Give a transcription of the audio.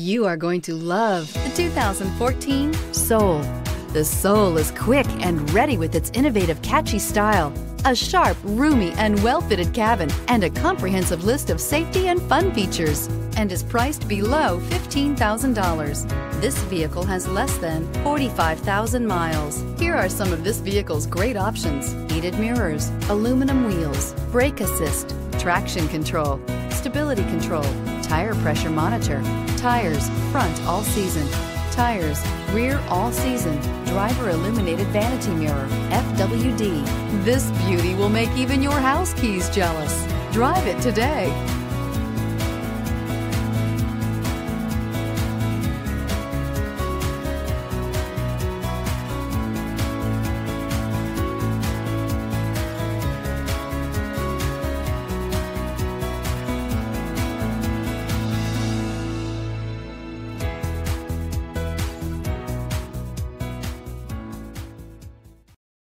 You are going to love the 2014 Soul. The Soul is quick and ready with its innovative, catchy style, a sharp, roomy, and well-fitted cabin, and a comprehensive list of safety and fun features, and is priced below $15,000. This vehicle has less than 45,000 miles. Here are some of this vehicle's great options. Heated mirrors, aluminum wheels, brake assist, traction control, stability control, tire pressure monitor, tires, front all season, tires, rear all season, driver illuminated vanity mirror, FWD. This beauty will make even your house keys jealous. Drive it today.